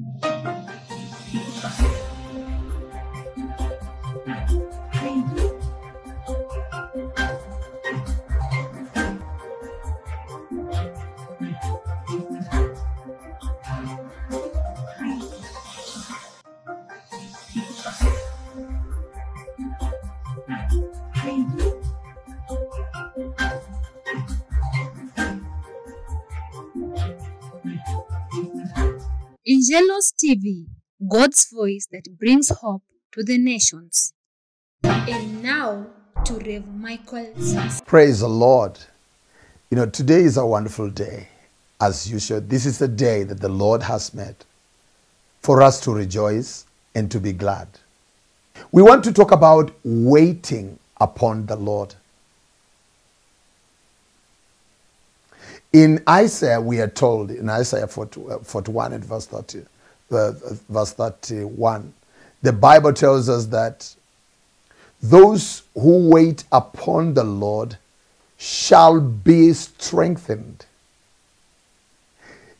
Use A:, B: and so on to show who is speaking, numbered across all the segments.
A: Música Engelos TV, God's voice that brings hope to the nations. And now to Rev Michael.
B: Praise the Lord. You know, today is a wonderful day. As usual, this is the day that the Lord has made for us to rejoice and to be glad. We want to talk about waiting upon the Lord. In Isaiah, we are told, in Isaiah 41 and verse, 30, uh, verse 31, the Bible tells us that those who wait upon the Lord shall be strengthened.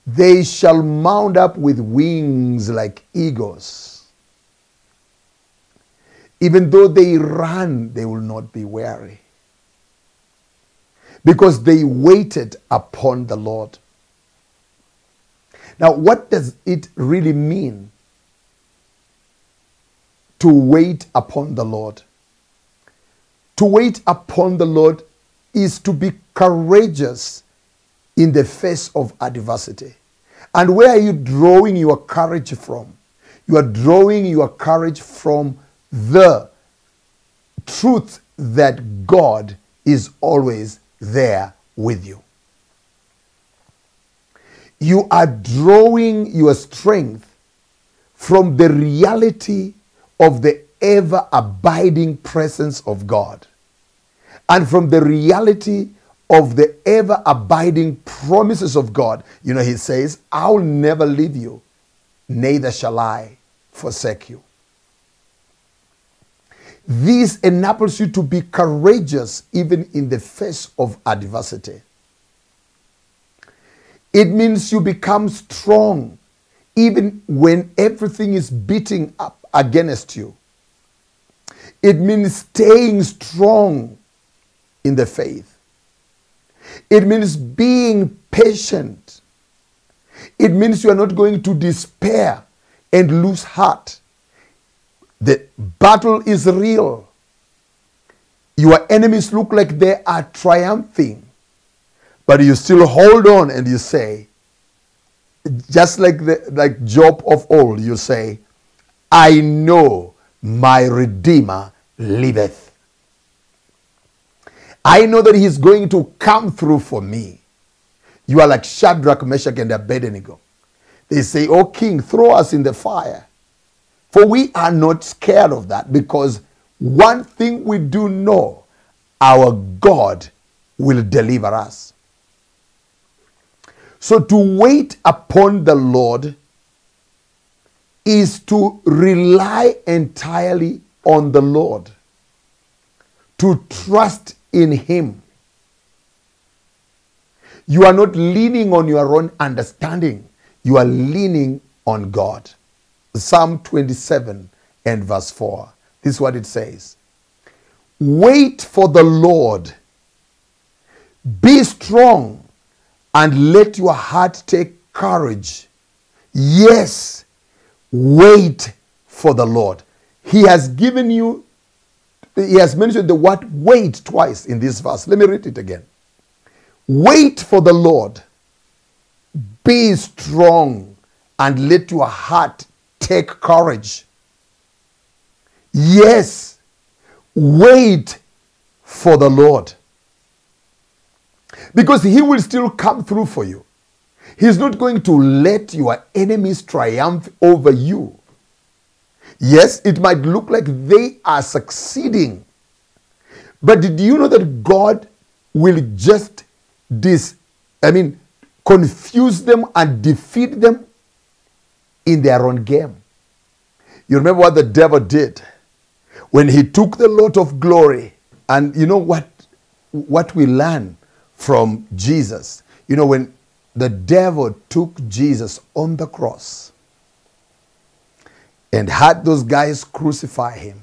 B: They shall mount up with wings like eagles. Even though they run, they will not be weary because they waited upon the Lord. Now, what does it really mean to wait upon the Lord? To wait upon the Lord is to be courageous in the face of adversity. And where are you drawing your courage from? You are drawing your courage from the truth that God is always there with you. You are drawing your strength from the reality of the ever abiding presence of God and from the reality of the ever abiding promises of God. You know, He says, I'll never leave you, neither shall I forsake you. This enables you to be courageous even in the face of adversity. It means you become strong even when everything is beating up against you. It means staying strong in the faith. It means being patient. It means you are not going to despair and lose heart. Battle is real. Your enemies look like they are triumphing, but you still hold on and you say, just like the, like Job of old, you say, I know my Redeemer liveth. I know that he's going to come through for me. You are like Shadrach, Meshach, and Abednego. They say, Oh king, throw us in the fire. For we are not scared of that because one thing we do know our God will deliver us. So to wait upon the Lord is to rely entirely on the Lord, to trust in Him. You are not leaning on your own understanding, you are leaning on God. Psalm 27 and verse 4. This is what it says Wait for the Lord, be strong, and let your heart take courage. Yes, wait for the Lord. He has given you, he has mentioned the word wait twice in this verse. Let me read it again. Wait for the Lord, be strong, and let your heart take courage. Yes, wait for the Lord. Because He will still come through for you. He's not going to let your enemies triumph over you. Yes, it might look like they are succeeding. But did you know that God will just this, I mean, confuse them and defeat them in their own game? You remember what the devil did when he took the lot of glory. And you know what, what we learn from Jesus? You know, when the devil took Jesus on the cross, and had those guys crucify him,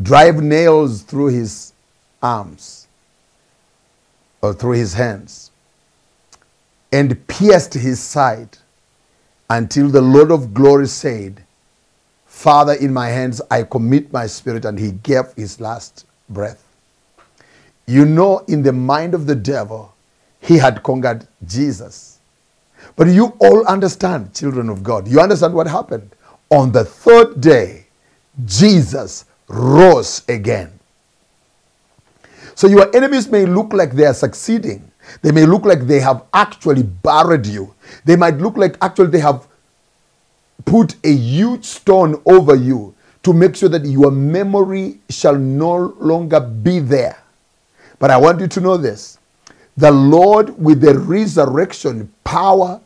B: drive nails through his arms or through his hands, and pierced his side until the Lord of glory said, Father, in my hands I commit my spirit, and he gave his last breath. You know, in the mind of the devil, he had conquered Jesus. But you all understand, children of God, you understand what happened. On the third day, Jesus rose again. So your enemies may look like they are succeeding. They may look like they have actually buried you. They might look like actually they have put a huge stone over you to make sure that your memory shall no longer be there. But I want you to know this the Lord, with the resurrection power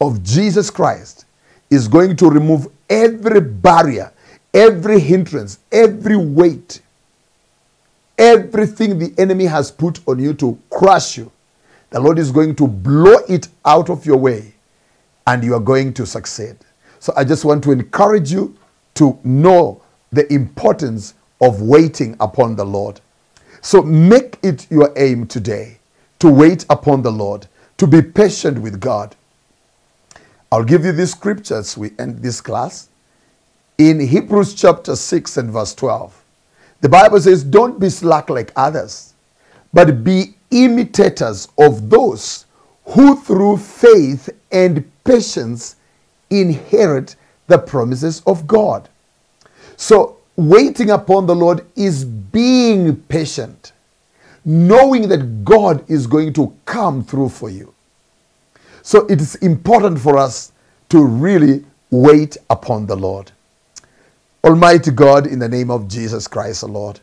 B: of Jesus Christ, is going to remove every barrier, every hindrance, every weight, everything the enemy has put on you to crush you. The Lord is going to blow it out of your way and you are going to succeed. So I just want to encourage you to know the importance of waiting upon the Lord. So make it your aim today to wait upon the Lord, to be patient with God. I'll give you these scriptures we end this class. In Hebrews chapter 6 and verse 12, the Bible says, Don't be slack like others, but be imitators of those who through faith and patience inherit the promises of God. So, waiting upon the Lord is being patient, knowing that God is going to come through for you. So, it is important for us to really wait upon the Lord. Almighty God, in the name of Jesus Christ, the Lord,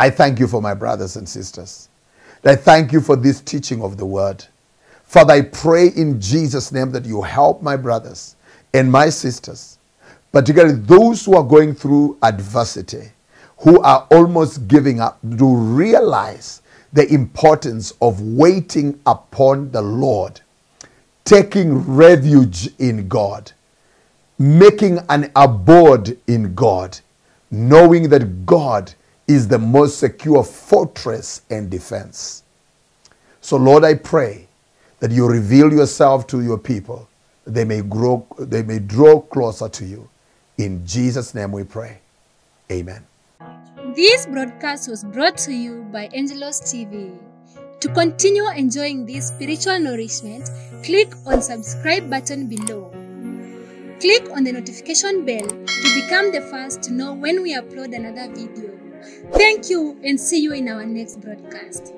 B: I thank you for my brothers and sisters. I thank you for this teaching of the word. Father, I pray in Jesus' name that you help my brothers and my sisters, particularly those who are going through adversity, who are almost giving up, to realize the importance of waiting upon the Lord, taking refuge in God, making an abode in God, knowing that God is the most secure fortress and defense. So, Lord, I pray that you reveal yourself to your people, they may grow, they may draw closer to you. In Jesus' name we pray. Amen.
A: This broadcast was brought to you by Engelos TV. To continue enjoying this spiritual nourishment, click on subscribe button below. Click on the notification bell to become the first to know when we upload another video. Thank you and see you in our next broadcast.